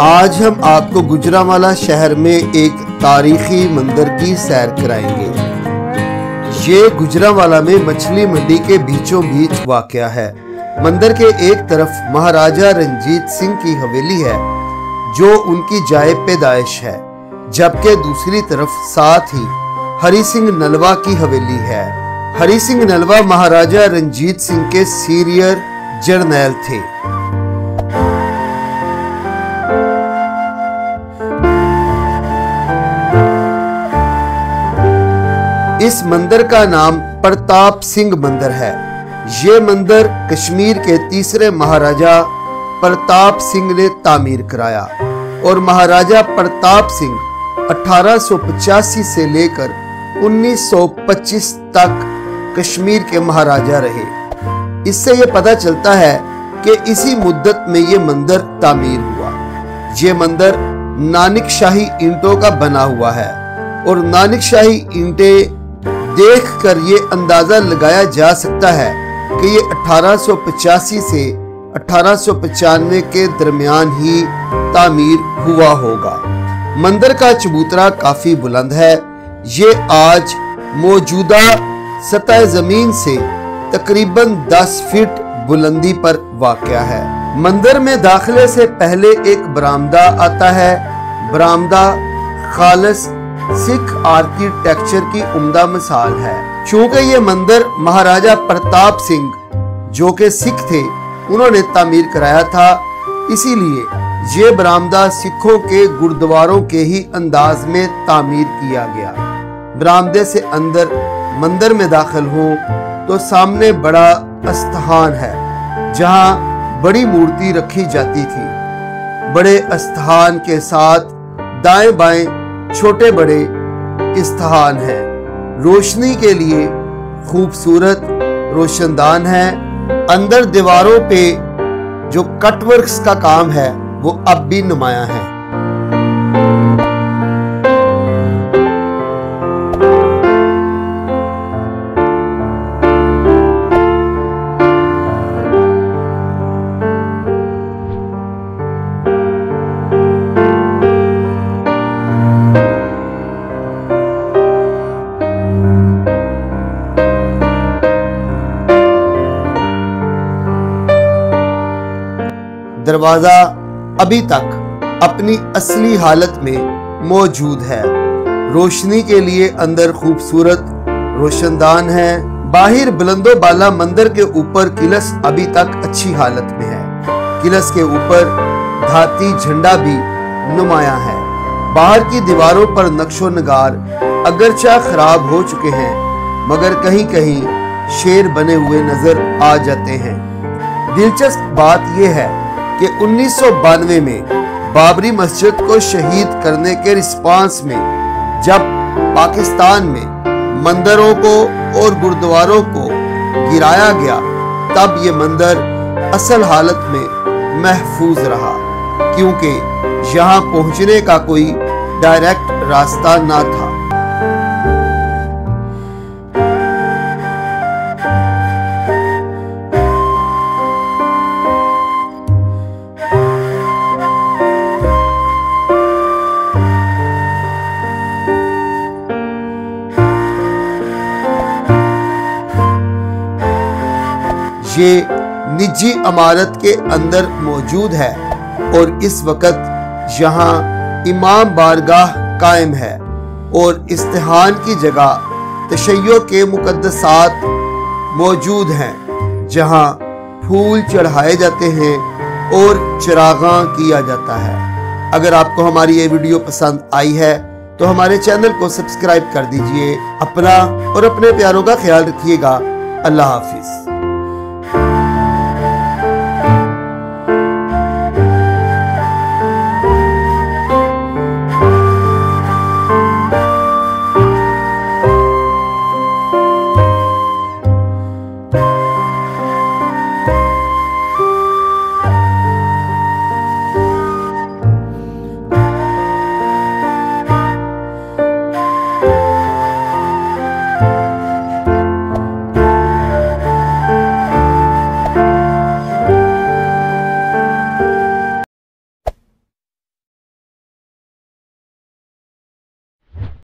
आज हम आपको गुजरावाला शहर में एक तारीखी मंदिर की सैर कराएँगे। ये गुजरावाला में मछली मंडी के बीचों बीच वाक़ है। मंदिर के एक तरफ़ महाराजा रंजीत सिंह की हवेली है, जो उनकी जाए पैदाइश है, जबकि दूसरी तरफ़ साथ ही हरी सिंह नलवा की हवेली है। हरी सिंह नलवा महाराजा रंजीत सिंह के सीनियर जर्नैल थे। इस मंदिर का नाम प्रताप सिंह मंदिर है। ये मंदिर कश्मीर के तीसरे महाराजा प्रताप सिंह ने तामीर कराया और महाराजा प्रताप सिंह 1885 से लेकर 1925 तक कश्मीर के महाराजा रहे। इससे ये पता चलता है कि इसी मुद्दत में ये मंदिर तामीर हुआ। ये मंदिर नानक शाही ईंटों का बना हुआ है और नानक शाही ईंटें देख कर ये अंदाज़ा लगाया जा सकता है कि ये 1885 से अठारह के दरमियान ही तामीर हुआ होगा। मंदिर का चबूतरा काफ़ी बुलंद है। ये आज मौजूदा सतह ज़मीन से तकरीबन 10 फीट बुलंदी पर वाक़ है। मंदिर में दाखिले से पहले एक बरामदा आता है। बरामदा खालस सिख आर्किटेक्चर की उम्दा मिसाल है। चूँकि ये मंदिर महाराजा प्रताप सिंह, जो के सिख थे, उन्होंने तामीर कराया था, इसीलिए ये बरामदा सिखों के गुरुद्वारों के ही अंदाज में तामीर किया गया। बरामदे से अंदर मंदिर में दाखिल हो तो सामने बड़ा अस्थान है, जहाँ बड़ी मूर्ति रखी जाती थी। बड़े अस्थान के साथ दाएँ बाएँ छोटे बड़े स्थान हैं। रोशनी के लिए खूबसूरत रोशनदान है। अंदर दीवारों पे जो कटवर्क्स का काम है, वो अब भी नुमाया है। दरवाज़ा अभी तक अपनी असली हालत में मौजूद है। रोशनी के लिए अंदर खूबसूरत रोशनदान है। बाहर बुलंदो बाला मंदिर के ऊपर किलस अभी तक अच्छी हालत में है। किलस के ऊपर धाती झंडा भी नुमाया है। बाहर की दीवारों पर नक्शो नगार अगरचा खराब हो चुके हैं, मगर कहीं कहीं शेर बने हुए नज़र आ जाते हैं। दिलचस्प बात यह है कि उन्नीस सौ बानवे में बाबरी मस्जिद को शहीद करने के रिस्पांस में, जब पाकिस्तान में मंदिरों को और गुरुद्वारों को गिराया गया, तब ये मंदिर असल हालत में महफूज रहा, क्योंकि यहाँ पहुँचने का कोई डायरेक्ट रास्ता ना था। ये निजी इमारत के अंदर मौजूद है और इस वक्त यहाँ इमाम बारगाह कायम है और इस्तेहान की जगह तशैयों के मुकदसात मौजूद हैं, जहाँ फूल चढ़ाए जाते हैं और चरागा किया जाता है। अगर आपको हमारी ये वीडियो पसंद आई है तो हमारे चैनल को सब्सक्राइब कर दीजिए अपना और अपने प्यारों का ख्याल रखिएगा। अल्लाह हाफिज़।